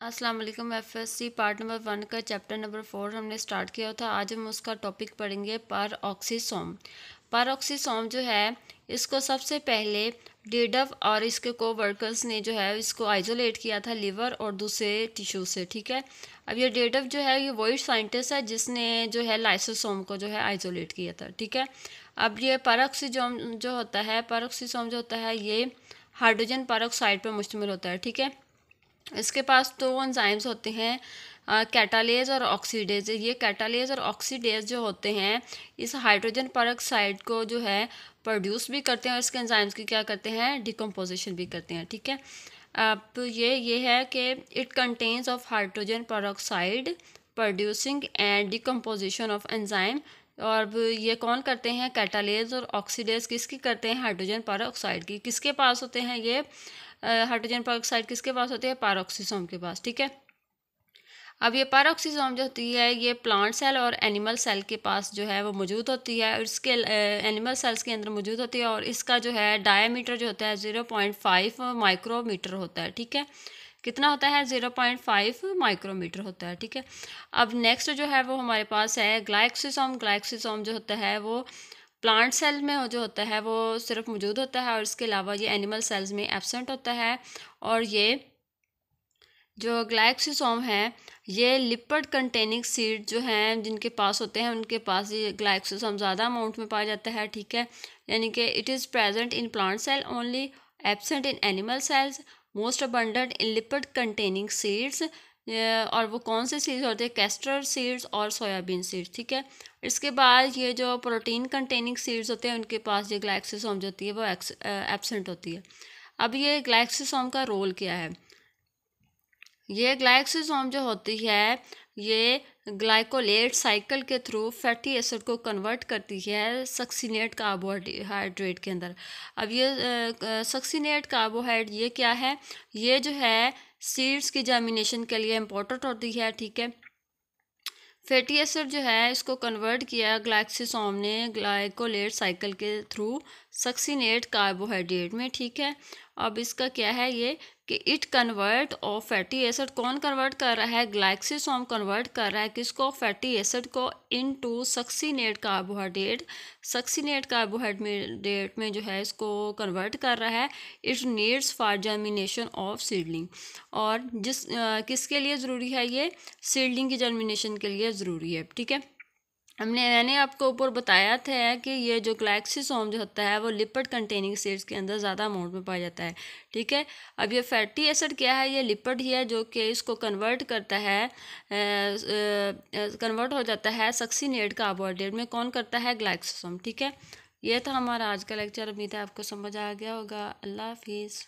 अस्सलाम वालेकुम FSc part number one का चैप्टर नंबर फोर हमने स्टार्ट किया था। आज हम उसका टॉपिक पढ़ेंगे पर ऑक्सीसोम पर ऑक्सीसोम जो है, इसको सबसे पहले डेडव और इसके को वर्कर्स ने जो है, इसको आइसोलेट किया था लीवर और दूसरे टिश्यू से, ठीक है? अब ये डेडव जो है, ये वही साइंटिस्ट है, जिसने जो है लाइसोसोम को जो है आइसोलेट किया था, ठीक है? अब ये परऑक्सीजोम जो होता है परऑक्सीसोम जो होता है, ये हाइड्रोजन परऑक्साइड पर मुश्तमिल होता है, ठीक है? इसके पास दो एंजाइम्स होते हैं कैटालेज और ऑक्सीडेज ये कैटालेज और ऑक्सीडेज जो होते हैं, इस हाइड्रोजन परऑक्साइड को जो है प्रोड्यूस भी करते हैं और इसके एंजाइम्स की क्या करते हैं डिकम्पोजिशन भी करते हैं, ठीक है? अब ये ये है कि it contains of hydrogen peroxide producing and decomposition of enzyme और ये कौन करते हैं कैटालेज और ऑक्सीडेज किसकी करते हैं हाइड्रोजन परऑक्साइड की। किसके पास होते हैं ये? हाइड्रोजन परऑक्साइड किसके पास होती है? पारोक्सीसोम के पास, ठीक है? अब ये पारोक्सीसोम जो होती है, ये प्लांट सेल और एनिमल सेल के पास जो है, वो मौजूद होती है। इसके एनिमल सेल्स के अंदर मौजूद होती है और इसका जो है डायमीटर जो होता है ज़ीरो पॉइंट फाइव माइक्रोमीटर होता है, ठीक है? कितना होता है? ज़ीरो पॉइंट फाइव माइक्रोमीटर होता है, ठीक है? अब नेक्स्ट जो है, वो हमारे पास है ग्लाइक्सिसोम ग्लाइक्सिसोम जो होता है, वो प्लांट सेल में जो होता है, वो सिर्फ़ मौजूद होता है और इसके अलावा ये एनिमल सेल्स में एबसेंट होता है। और ये जो ग्लाइक्सिसोम है, ये लिपड कंटेनिंग सीड जो हैं, जिनके पास होते हैं, उनके पास ये ग्लाइक्सिसोम ज़्यादा अमाउंट में पाया जाता है, ठीक है? यानी कि it is present in plant cell only absent in animal cells most abundant in lipid containing seeds और वो कौन से सीड्स होते हैं? कैस्टर सीड्स और सोयाबीन सीड्स ठीक है? इसके बाद ये जो प्रोटीन कंटेनिंग सीड्स होते हैं, उनके पास ये ग्लाइक्सिसोम जो होती है, वो एबसेंट होती है। अब ये ग्लाइक्सिसोम का रोल क्या है? ये ग्लाइक्सिसोम जो होती है, ये ग्लाइकोलेट साइकिल के थ्रू फैटी एसिड को कन्वर्ट करती है सक्सीनेट कार्बोहाइड्रेट के अंदर। अब ये सक्सीनेट कार्बोहाइड्रेट ये क्या है? ये जो है, सीड्स की जर्मिनेशन के लिए इम्पोर्टेंट होती है, ठीक है? फैटी एसिड जो है इसको कन्वर्ट किया ग्लाइक्सिसोम ने ग्लाइकोलेट साइकिल के थ्रू सक्सीनेट कार्बोहाइड्रेट में ठीक है? अब इसका क्या है ये कि it convert of fatty acid कौन कन्वर्ट कर रहा है? ग्लाइक्सिसोम कन्वर्ट कर रहा है। किसको? फैटी एसिड को into succinate carbohydrate succinate carbohydrate में जो है इसको कन्वर्ट कर रहा है। It needs for germination of seedling और जिस आ, किसके लिए ज़रूरी है ये? सीडलिंग की जर्मिनेशन के लिए ज़रूरी है ठीक है? हमने, मैंने आपको ऊपर बताया था कि ये जो ग्लाइक्सिसोम जो होता है, वो लिपड कंटेनिंग सीड्स के अंदर ज़्यादा अमाउंट में पाया जाता है, ठीक है? अब ये फैटी एसिड क्या है? ये लिपड ही है जो कि इसको कन्वर्ट करता है कन्वर्ट हो जाता है सक्सीनेट कार्बोहाइड्रेट में। कौन करता है? ग्लाइक्सिसोम, ठीक है? ये था हमारा आज का लेक्चर उम्मीद है आपको समझ आ गया होगा। अल्लाह हाफिज़।